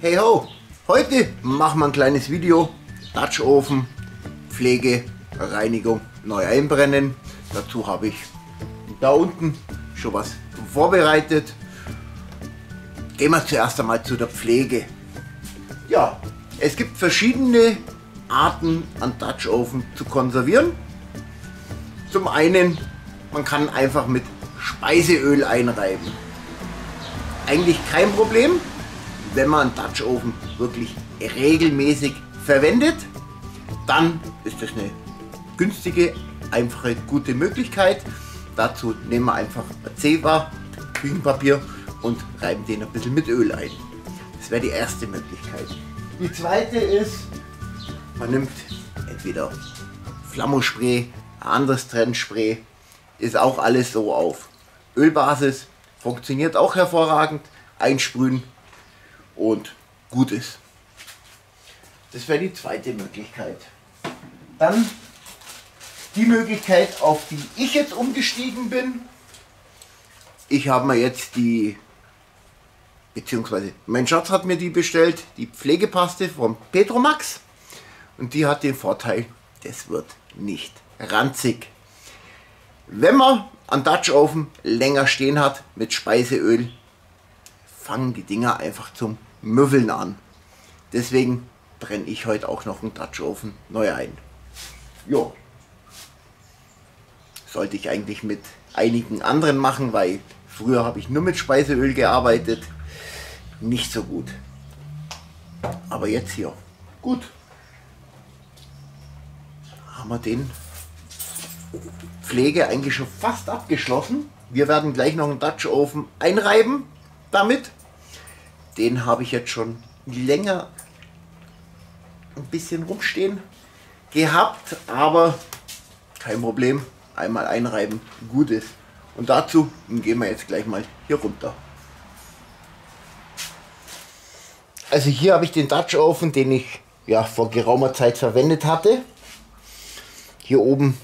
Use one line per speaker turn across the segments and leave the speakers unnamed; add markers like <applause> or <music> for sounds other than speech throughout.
Hey ho! Heute machen wir ein kleines Video. Dutch Ofen, Pflege, Reinigung, neu einbrennen. Dazu habe ich da unten schon was vorbereitet. Gehen wir zuerst einmal zu der Pflege. Ja, es gibt verschiedene Arten an Dutch Ofen zu konservieren. Zum einen, man kann einfach mit Speiseöl einreiben. Eigentlich kein Problem, wenn man einen Dutch Ofen wirklich regelmäßig verwendet, dann ist das eine günstige, einfache, gute Möglichkeit. Dazu nehmen wir einfach Zewa, Küchenpapier und reiben den ein bisschen mit Öl ein. Das wäre die erste Möglichkeit. Die zweite ist, man nimmt entweder Flammospray, anderes Trennspray, ist auch alles so auf Ölbasis, funktioniert auch hervorragend, einsprühen und gut ist. Das wäre die zweite Möglichkeit. Dann die Möglichkeit, auf die ich jetzt umgestiegen bin. Ich habe mir jetzt die, beziehungsweise mein Schatz hat mir die bestellt, die Pflegepaste von Petromax. Und die hat den Vorteil, das wird nicht ranzig. Wenn man einen Dutch Ofen länger stehen hat mit Speiseöl, fangen die Dinger einfach zum Müffeln an. Deswegen brenne ich heute auch noch einen Dutch Ofen neu ein. Jo. Sollte ich eigentlich mit einigen anderen machen, weil früher habe ich nur mit Speiseöl gearbeitet. Nicht so gut. Aber jetzt hier. Gut. Haben wir den Pflege eigentlich schon fast abgeschlossen. Wir werden gleich noch einen Dutch Ofen einreiben damit. Den habe ich jetzt schon länger ein bisschen rumstehen gehabt, aber kein Problem. Einmal einreiben, gut ist. Und dazu gehen wir jetzt gleich mal hier runter. Also hier habe ich den Dutch Ofen, den ich ja vor geraumer Zeit verwendet hatte. Hier oben,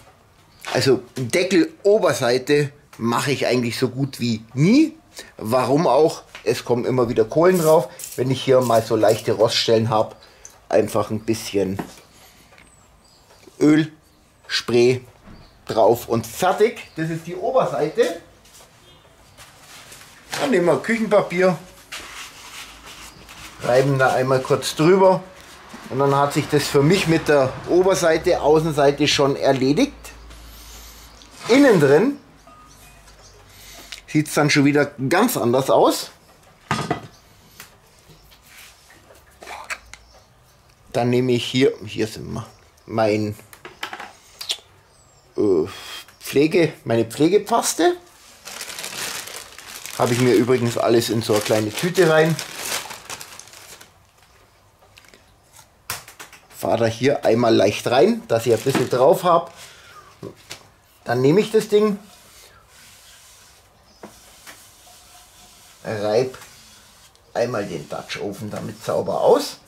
also Deckel Oberseite mache ich eigentlich so gut wie nie. Warum auch? Es kommen immer wieder Kohlen drauf. Wenn ich hier mal so leichte Roststellen habe, einfach ein bisschen Öl, Spray drauf und fertig. Das ist die Oberseite. Dann nehmen wir Küchenpapier, reiben da einmal kurz drüber und dann hat sich das für mich mit der Oberseite, Außenseite schon erledigt. Innen drin sieht es dann schon wieder ganz anders aus. Dann nehme ich hier, hier sind wir, mein äh, Pflege, meine Pflegepaste. Habe ich mir übrigens alles in so eine kleine Tüte rein. Fahre da hier einmal leicht rein, dass ich ein bisschen drauf habe. Dann nehme ich das Ding, reib einmal den Dutch Ofen damit sauber aus.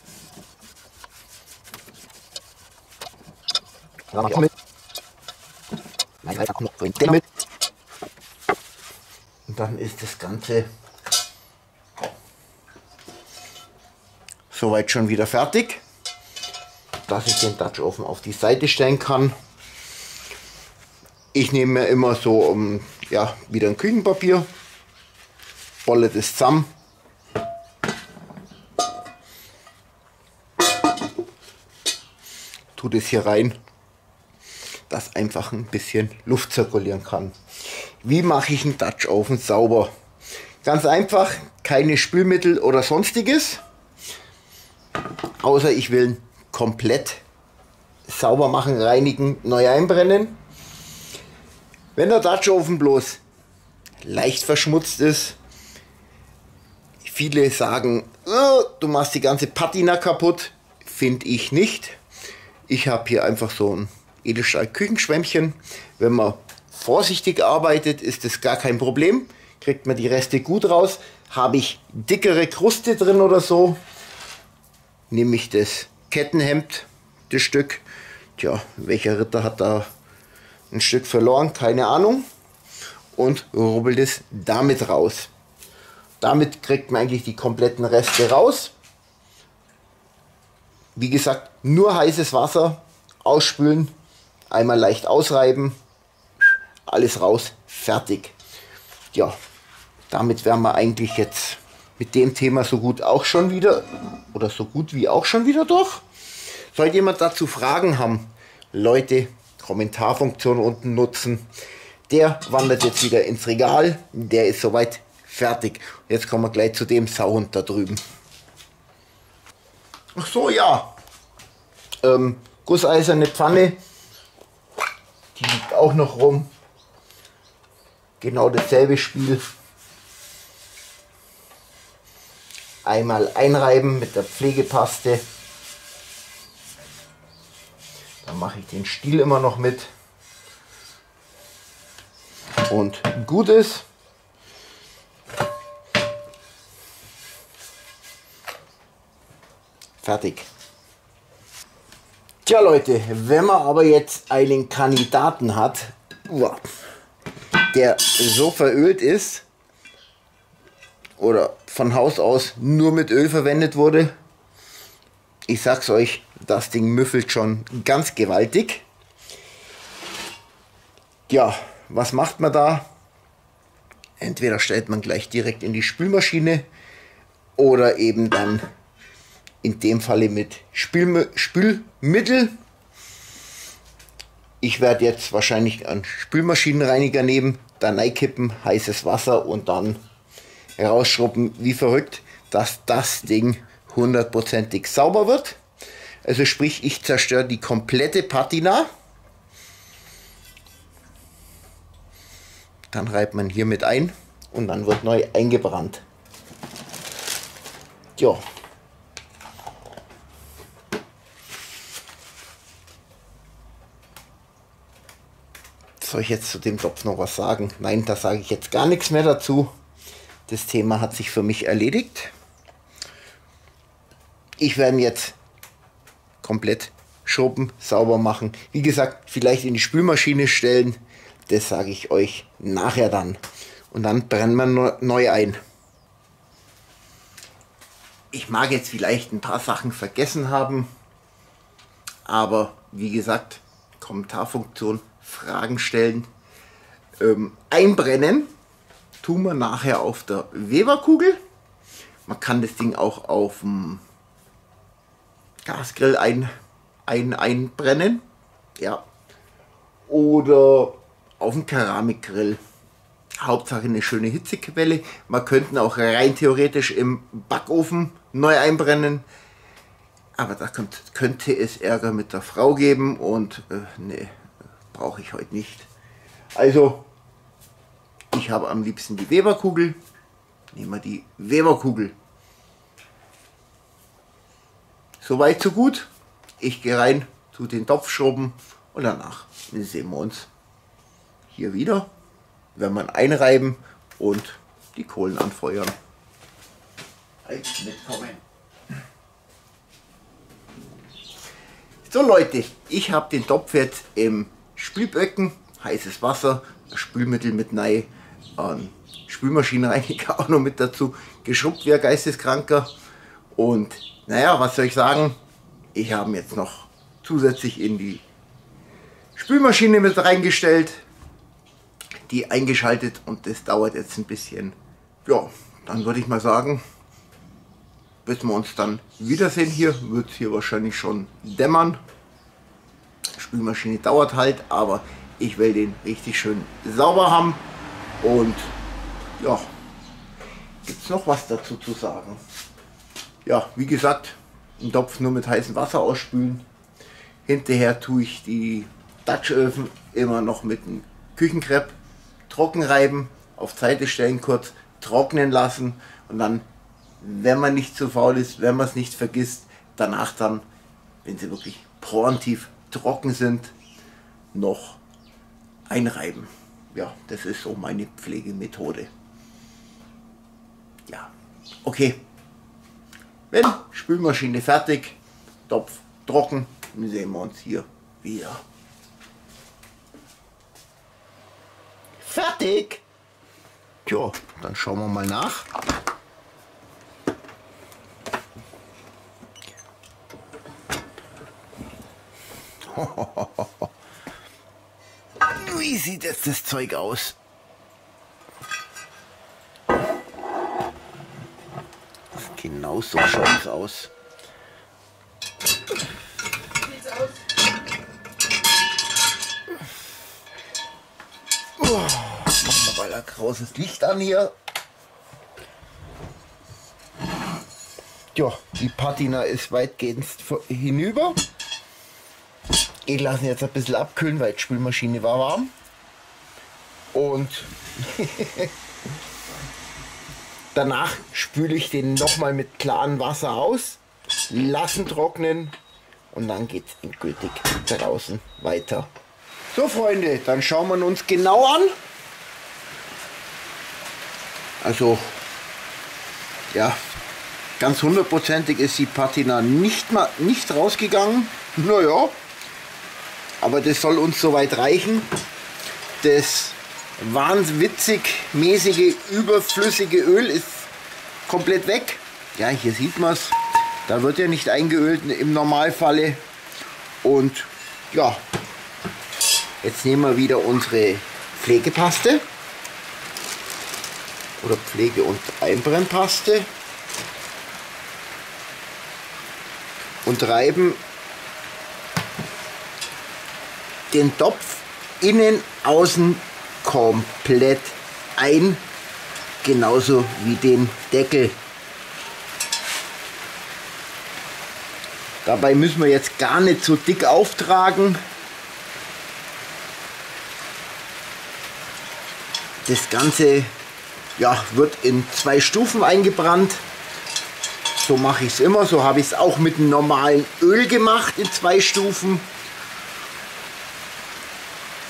Und dann ist das Ganze soweit schon wieder fertig, dass ich den Dutch Ofen auf die Seite stellen kann. Ich nehme mir immer so um, ja, wieder ein Küchenpapier, bolle das zusammen tue das hier rein dass einfach ein bisschen Luft zirkulieren kann. Wie mache ich einen Dutch Oven sauber? Ganz einfach, keine Spülmittel oder sonstiges. Außer ich will komplett sauber machen, reinigen, neu einbrennen. Wenn der Dutch Oven bloß leicht verschmutzt ist, viele sagen, oh, du machst die ganze Patina kaputt, finde ich nicht. Ich habe hier einfach so ein Edelstahl-Küchenschwämmchen. Wenn man vorsichtig arbeitet, ist das gar kein Problem. Kriegt man die Reste gut raus. Habe ich dickere Kruste drin oder so, nehme ich das Kettenhemd, das Stück. Tja, welcher Ritter hat da ein Stück verloren? Keine Ahnung. Und rubbelt es damit raus. Damit kriegt man eigentlich die kompletten Reste raus. wie gesagt, nur heißes Wasser ausspülen, einmal leicht ausreiben, alles raus, fertig. Ja, damit wären wir eigentlich jetzt mit dem Thema so gut auch schon wieder, oder so gut wie auch schon wieder durch. Sollte jemand dazu Fragen haben, Leute, Kommentarfunktion unten nutzen. Der wandert jetzt wieder ins Regal. Der ist soweit fertig. Jetzt kommen wir gleich zu dem Sauhund da drüben. Ach so, ja. Ähm, gusseiserne Pfanne. Die liegt auch noch rum. Genau dasselbe Spiel. Einmal einreiben mit der Pflegepaste. Dann mache ich den Stiel immer noch mit. Und gut ist. Fertig. Tja Leute, wenn man aber jetzt einen Kandidaten hat, der so verölt ist oder von Haus aus nur mit Öl verwendet wurde, ich sag's euch, das Ding müffelt schon ganz gewaltig. Ja, was macht man da? Entweder stellt man gleich direkt in die Spülmaschine oder eben dann in dem Falle mit Spül Spülmittel. Ich werde jetzt wahrscheinlich einen Spülmaschinenreiniger nehmen, dann kippen, heißes Wasser und dann rausschrubben wie verrückt, dass das Ding hundertprozentig sauber wird. Also sprich, ich zerstöre die komplette Patina. Dann reibt man hier mit ein und dann wird neu eingebrannt. Ja. Soll ich jetzt zu dem Topf noch was sagen? Nein, da sage ich jetzt gar nichts mehr dazu. Das Thema hat sich für mich erledigt. Ich werde jetzt komplett schrubben, sauber machen. Wie gesagt, vielleicht in die Spülmaschine stellen. Das sage ich euch nachher dann. Und dann brennen wir neu ein. Ich mag jetzt vielleicht ein paar Sachen vergessen haben. Aber wie gesagt, Kommentarfunktion, Fragen stellen. Ähm, einbrennen tun wir nachher auf der Weberkugel. Man kann das Ding auch auf dem Gasgrill ein, ein, einbrennen. Ja. Oder auf dem Keramikgrill. Hauptsache eine schöne Hitzequelle. Man könnte auch rein theoretisch im Backofen neu einbrennen. Aber da könnte, es Ärger mit der Frau geben und äh, nee, brauche ich heute nicht. Also, ich habe am liebsten die Weberkugel. Nehmen wir die Weberkugel. Soweit so gut. Ich gehe rein, zu den Topf schrubben und danach sehen wir uns hier wieder, wenn man einreiben und die Kohlen anfeuern. Mitkommen. So Leute, ich habe den Topf jetzt im Spülbecken, heißes Wasser, Spülmittel mit Nei, ähm, Spülmaschinenreiniger <laughs> auch noch mit dazu, geschrubbt wie ein Geisteskranker und naja, was soll ich sagen? Ich habe jetzt noch zusätzlich in die Spülmaschine mit reingestellt, die eingeschaltet und das dauert jetzt ein bisschen. Ja, dann würde ich mal sagen, bis wir uns dann wiedersehen hier, wird es hier wahrscheinlich schon dämmern. Spülmaschine dauert halt, aber ich will den richtig schön sauber haben und ja, gibt es noch was dazu zu sagen? ja, wie gesagt, einen Topf nur mit heißem Wasser ausspülen. Hinterher tue ich die Dutchöfen immer noch mit einem Küchenkrepp trocken reiben, auf Seite stellen kurz, trocknen lassen und dann, wenn man nicht zu faul ist, wenn man es nicht vergisst, danach dann, wenn sie wirklich porentiv trocken sind, noch einreiben. Ja, das ist so meine Pflegemethode. Ja, okay. Wenn Spülmaschine fertig, Topf trocken, sehen wir uns hier wieder. Fertig! Tja, dann schauen wir mal nach. <laughs> Wie sieht jetzt das Zeug aus? Genau so schaut es aus. Oh, machen wir mal ein großes Licht an hier. Ja, die Patina ist weitgehend hinüber. Ich lasse ihn jetzt ein bisschen abkühlen, weil die Spülmaschine war warm. Und <laughs> danach spüle ich den nochmal mit klarem Wasser aus, lassen trocknen und dann geht es endgültig draußen weiter. So Freunde, dann schauen wir uns genau an. Also, ja, ganz hundertprozentig ist die Patina nicht, mal, nicht rausgegangen. Naja, aber das soll uns soweit reichen. Das wahnwitzig mäßige, überflüssige Öl ist komplett weg. Ja, hier sieht man es. Da wird ja nicht eingeölt im Normalfalle. Und ja, jetzt nehmen wir wieder unsere Pflegepaste oder Pflege- und Einbrennpaste und reiben den Topf innen, außen komplett ein, genauso wie den Deckel. Dabei müssen wir jetzt gar nicht so dick auftragen. Das Ganze ja, wird in zwei Stufen eingebrannt. So mache ich es immer. So habe ich es auch mit einem normalen Öl gemacht in zwei Stufen.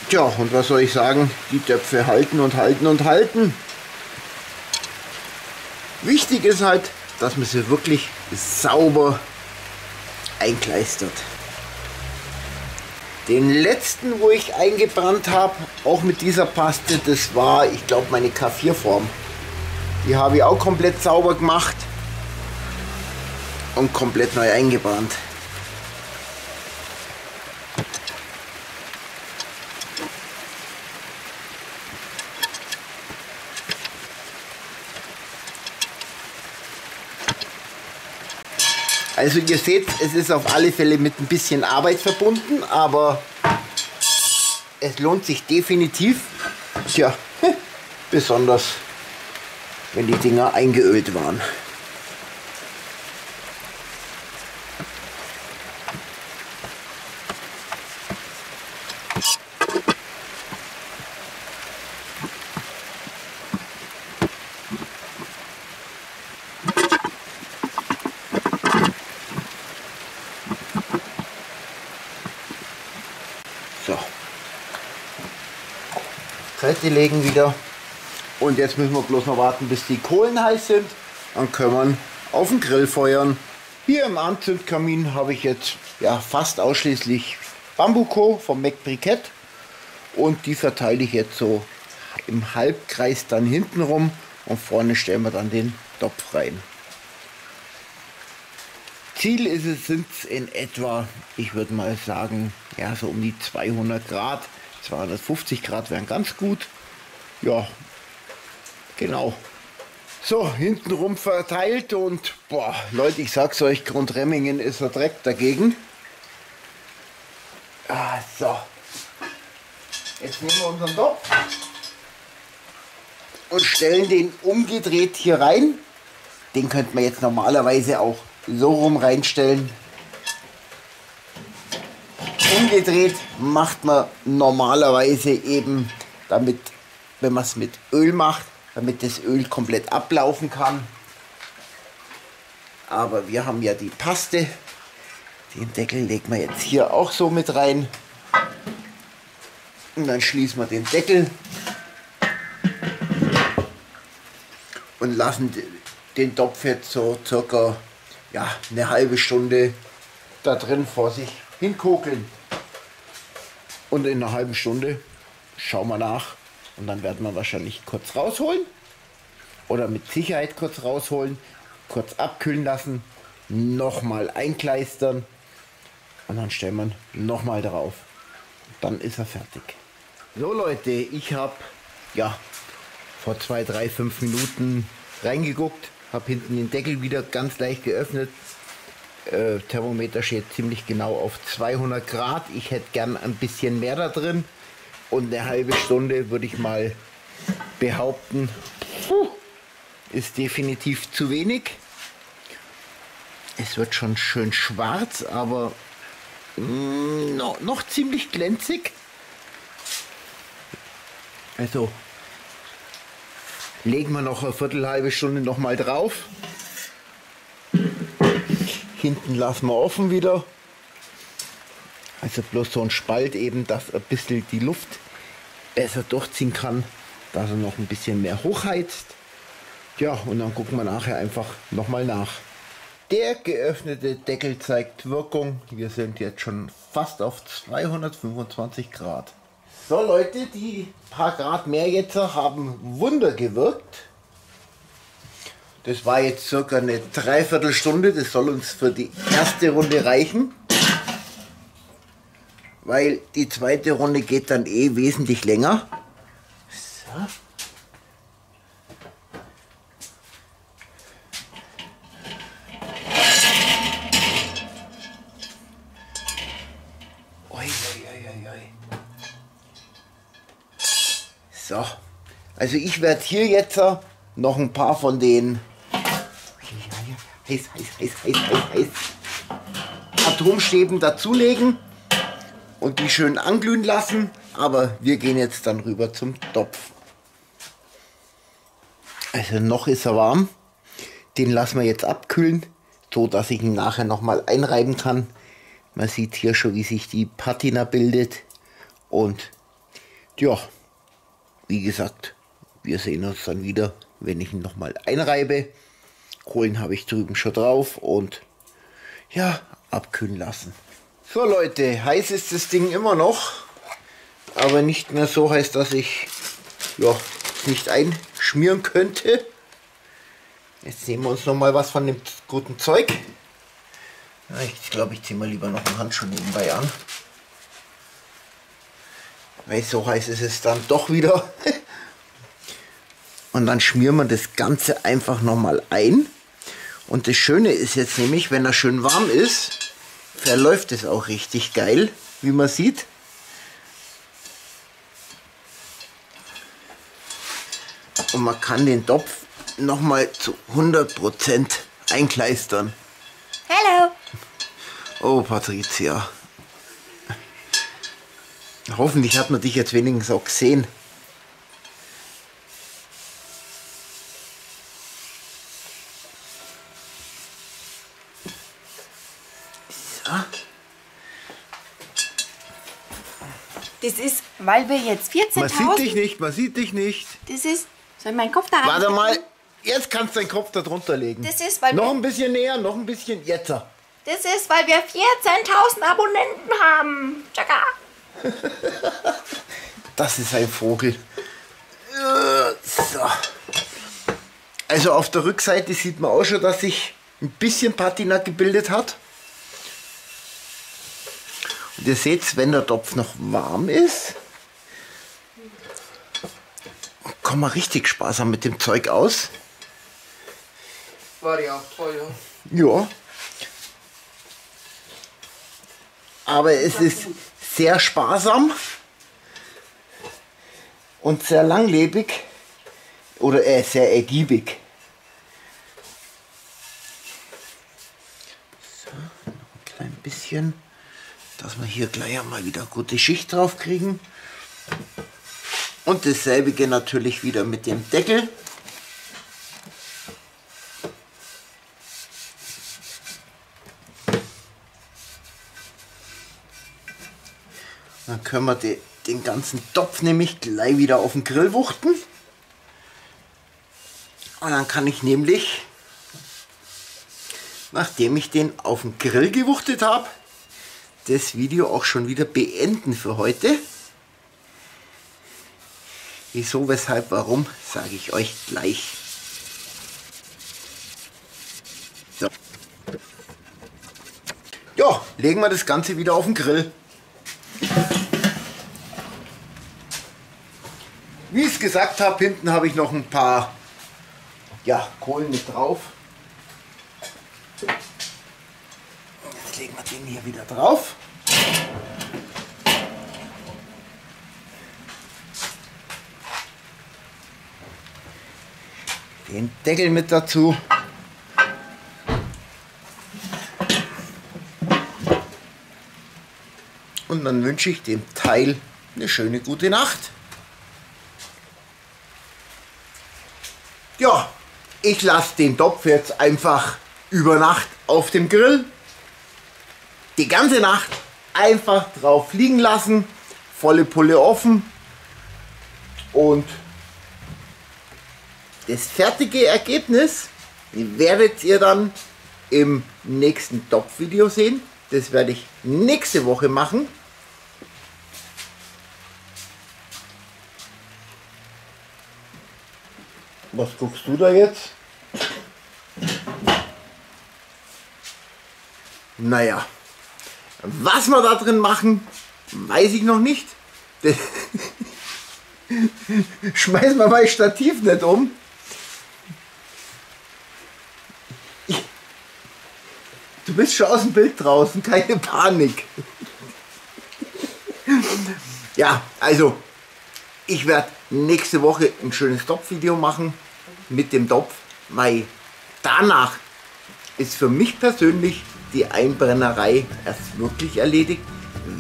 Tja, und was soll ich sagen? Die Töpfe halten und halten und halten. Wichtig ist halt, dass man sie wirklich sauber einkleistert. Den letzten, wo ich eingebrannt habe, auch mit dieser Paste, das war, ich glaube, meine K4-Form. Die habe ich auch komplett sauber gemacht und komplett neu eingebrannt. Also ihr seht, es ist auf alle Fälle mit ein bisschen Arbeit verbunden, aber es lohnt sich definitiv. Tja, <laughs> besonders wenn die Dinger eingeölt waren. Seite legen wieder. Und jetzt müssen wir bloß noch warten, bis die Kohlen heiß sind. Dann können wir auf den Grill feuern. Hier im Anzündkamin habe ich jetzt ja, fast ausschließlich Bambuko vom Mac Briquette. Und die verteile ich jetzt so im Halbkreis dann hinten rum. Und vorne stellen wir dann den Topf rein. Ziel ist es, sind in etwa, ich würde mal sagen, ja, so um die 200 Grad. 250 Grad wären ganz gut. Ja, genau. So, hintenrum verteilt und boah, Leute, ich sag's euch, Grundremmingen ist er Dreck dagegen. Ah, so. Jetzt nehmen wir unseren Topf und stellen den umgedreht hier rein. Den könnte man jetzt normalerweise auch so rum reinstellen umgedreht macht man normalerweise eben, damit, wenn man es mit Öl macht, damit das Öl komplett ablaufen kann. Aber wir haben ja die Paste. Den Deckel legen wir jetzt hier auch so mit rein. Und dann schließen wir den Deckel und lassen den Topf jetzt so circa ja, eine halbe Stunde da drin vor sich hinkokeln. Und in einer halben Stunde schauen wir nach und dann werden wir wahrscheinlich kurz rausholen oder mit Sicherheit kurz rausholen, kurz abkühlen lassen, nochmal einkleistern Und dann stellen wir nochmal drauf. Dann ist er fertig. So Leute, ich habe ja vor zwei, drei, fünf Minuten reingeguckt, habe hinten den Deckel wieder ganz leicht geöffnet. Äh, Thermometer steht ziemlich genau auf 200 Grad. Ich hätte gern ein bisschen mehr da drin und eine halbe Stunde würde ich mal behaupten, ist definitiv zu wenig. Es wird schon schön schwarz, aber mm, no, noch ziemlich glänzig. Also legen wir noch eine Viertel, halbe Stunde noch mal drauf. Hinten lassen wir offen wieder. Also bloß so ein Spalt eben, dass ein bisschen die Luft besser durchziehen kann, dass er noch ein bisschen mehr hochheizt. Ja, und dann gucken wir nachher einfach nochmal nach. Der geöffnete Deckel zeigt Wirkung. Wir sind jetzt schon fast auf 225 Grad. So Leute, die paar Grad mehr jetzt haben Wunder gewirkt. Das war jetzt circa eine Dreiviertelstunde. Das soll uns für die erste Runde reichen. Weil die zweite Runde geht dann eh wesentlich länger. So. So, also ich werde hier jetzt noch ein paar von den heiß, heiß, heiß, heiß, heiß, heiß Atomstäben dazulegen und die schön anglühen lassen. Aber wir gehen jetzt dann rüber zum Topf. Also noch ist er warm. Den lassen wir jetzt abkühlen, so dass ich ihn nachher noch mal einreiben kann. Man sieht hier schon, wie sich die Patina bildet. Und ja, wie gesagt, wir sehen uns dann wieder, wenn ich ihn nochmal einreibe. Kohlen habe ich drüben schon drauf und ja, abkühlen lassen. So Leute, heiß ist das Ding immer noch, aber nicht mehr so heiß, dass ich ja, nicht einschmieren könnte. Jetzt sehen wir uns noch mal was von dem guten Zeug. Ja, ich glaube, ich ziehe mal lieber noch einen Handschuh nebenbei an. Weil so heiß ist es dann doch wieder. <laughs> Und dann schmieren wir das Ganze einfach nochmal ein. Und das Schöne ist jetzt nämlich, wenn er schön warm ist, verläuft es auch richtig geil, wie man sieht. Und man kann den Topf nochmal zu 100% einkleistern.
Hallo.
Oh, Patricia. Hoffentlich hat man dich jetzt wenigstens auch gesehen. So.
Das ist, weil wir jetzt 14.000...
Man sieht dich nicht, man sieht dich nicht.
Das ist... Soll ich meinen Kopf da
Warte
rein-
mal, jetzt kannst du deinen Kopf da drunter legen.
Das ist, weil
noch ein bisschen näher, noch ein bisschen jetzt.
Das ist, weil wir 14.000 Abonnenten haben. Tschakka. <laughs>
Das ist ein Vogel. So. Also auf der Rückseite sieht man auch schon, dass sich ein bisschen Patina gebildet hat. Und ihr seht, wenn der Topf noch warm ist, kommt man richtig sparsam mit dem Zeug aus.
War ja auch toll, ja.
Ja. Aber es ist sehr sparsam und sehr langlebig oder äh, sehr ergiebig. So, noch ein klein bisschen, dass wir hier gleich einmal wieder gute Schicht drauf kriegen. Und dasselbe natürlich wieder mit dem Deckel. Dann können wir die, den ganzen Topf nämlich gleich wieder auf den Grill wuchten. Und dann kann ich nämlich, nachdem ich den auf den Grill gewuchtet habe, das Video auch schon wieder beenden für heute. Wieso, weshalb, warum, sage ich euch gleich. So. Ja, legen wir das Ganze wieder auf den Grill. Wie ich es gesagt habe, hinten habe ich noch ein paar ja, Kohlen mit drauf. Jetzt legen wir den hier wieder drauf. Den Deckel mit dazu. Und dann wünsche ich dem Teil eine schöne gute Nacht. Ja, ich lasse den Topf jetzt einfach über Nacht auf dem Grill. Die ganze Nacht einfach drauf liegen lassen. Volle Pulle offen. Und das fertige Ergebnis werdet ihr dann im nächsten Topf-Video sehen. Das werde ich nächste Woche machen. Was guckst du da jetzt? Naja, was wir da drin machen, weiß ich noch nicht. <laughs> Schmeiß mal mein Stativ nicht um. Du bist schon aus dem Bild draußen, keine Panik. ja, also, ich werde nächste Woche ein schönes Topf-Video machen mit dem Topf, weil danach ist für mich persönlich die Einbrennerei erst wirklich erledigt,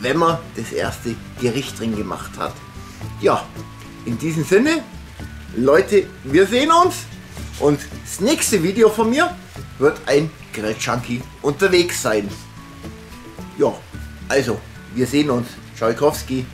wenn man das erste Gericht drin gemacht hat. Ja, in diesem Sinne, Leute, wir sehen uns und das nächste Video von mir wird ein Junkie unterwegs sein. Ja, also, wir sehen uns. Tschaikowski,